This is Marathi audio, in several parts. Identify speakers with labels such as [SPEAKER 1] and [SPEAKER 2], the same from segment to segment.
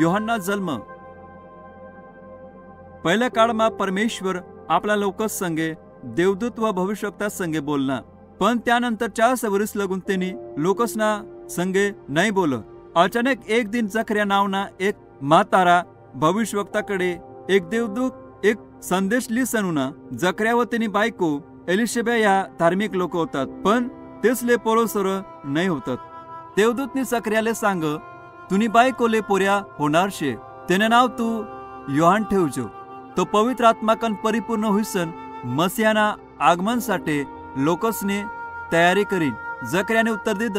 [SPEAKER 1] योहानना जन्म. पहिल्या काळમાં परमेश्वर आपला लोकच संगे देवदूत व भविष्यवक्ता संगे बोलना पण त्यानंतर चार वर्ष लागून त्यांनी लोकसना संगे नाही बोल अचानक एक दिन जखऱ्या नावना एक म्हातारा भविष्यवक्ताकडे एक देवदूत एक संदेश लिसनुना जखऱ्या व त्यांनी बायको एलिशेबे या धार्मिक लोक होतात. पण तेचले पोरोसर नाही होतात. देवदूतनी जखऱ्याले सांग तुनी बायकोले पोर्या होणार शे त्याने नाव तू योहान ठेवजो. तो पवित्र आत्माकन परिपूर्ण होईसन आगमन साठे लोकसने तयारी करीन. जकऱ्याने उत्तर दिद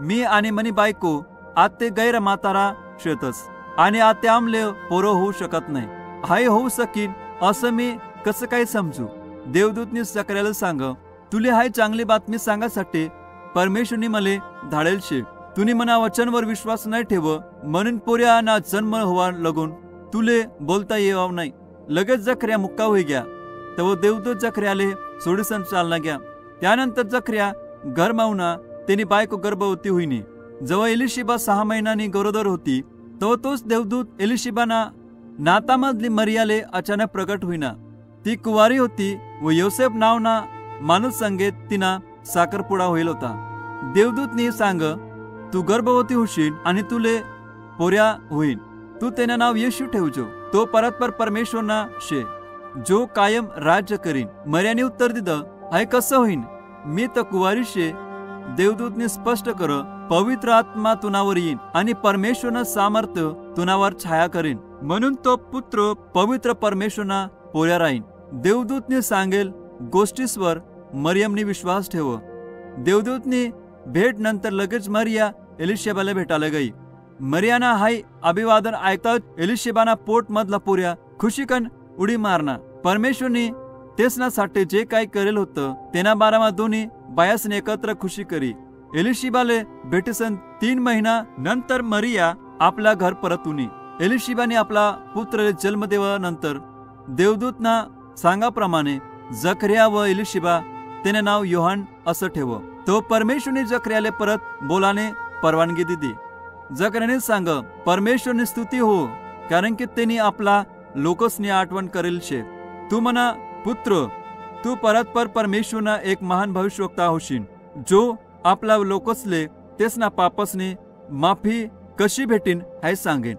[SPEAKER 1] मी आणि मनी बायको आते गैर म्हातारा शेतस. आणि आते आमले पोरो होऊ शकत नाही. हाय होऊ सकीन असं मी कसं काय समजू? देवदूतनी जकऱ्याला सांग तुले हाय चांगली बातमी सांगासाठी परमेश्वरनी मले धाडेल शे तुने मना वचनवर विश्वास नाही ठेव म्हणून पोऱ्या ना जन्म होवा लगून. तुले बोलता येवाव नाही लगेच जखऱ्या मुक्का होई ग्या तव देवदूत जखऱ्याले सोडीसन चालना ग्या त्यानंतर जखऱ्या घर मावना त्यांनी बायको गर्भवती होईनी. जेव्हा एलिशिबा सहा महिन्यांनी गरोदर होती तेव्हा तोच देवदूत एलिशिबाना नातामधली मर्याले अचानक प्रकट होईना. ती कुवारी होती व योसेफ नावना माणूस संगेत तिना साखरपुडा होईल होता. देवदूतनी सांग तू गर्भवती होशील आणि तुले पोऱ्या होईल तू त्याने नाव येशू ठेवजो. तो परत परमेश्वर परमेश्वरना शे. जो कायम राज्य करीन. मर्याने उत्तर दिद हाय कसं होईन? मी तर कुवारी शे. देवदूतने स्पष्ट कर पवित्र आत्मा तुनावर येईन आणि परमेश्वरनं सामर्थ्य तुनावर छाया करीन. म्हणून तो पुत्र पवित्र परमेश्वरना पोऱ्या राहीन. देवदूतने सांगेल गोष्टीसवर मरियमने विश्वास ठेव. देवदूतने भेट नंतर लगेच मरिया एलिशेबाला भेटायला गई. मरियाना हाय अभिवादन ऐकताच एलिशेबाना पोट मधला पोऱ्या खुशीकन उडी मारना. परमेश्वरनी तेसनासाठी जे काय करेल होतं तेना बारामा दोन्ही बायासने एकत्र खुशी करी. एलिशिबाले भेटसन तीन महिना नंतर मरिया आपला घर परतुनी. एलिशिबाने आपला पुत्र जन्म देवानंतर देवदूतना सांगाप्रमाणे जखऱ्या व एलिशिबा त्याने नाव योहान असं ठेव. तो परमेश्वरने जखऱ्याले परत बोलाने परवानगी दिली. जखऱ्याने सांग परमेश्वरने स्तुती हो कारण की त्यांनी आपला लोकसनी आठवण करेल शे. तू म्हणा पुत्र तू परत पर परमेश्वरना एक महान भविष्यवक्ता होशील जो आपला लोकसले तेसना पापसने माफी कशी भेटीन हे सांगेन.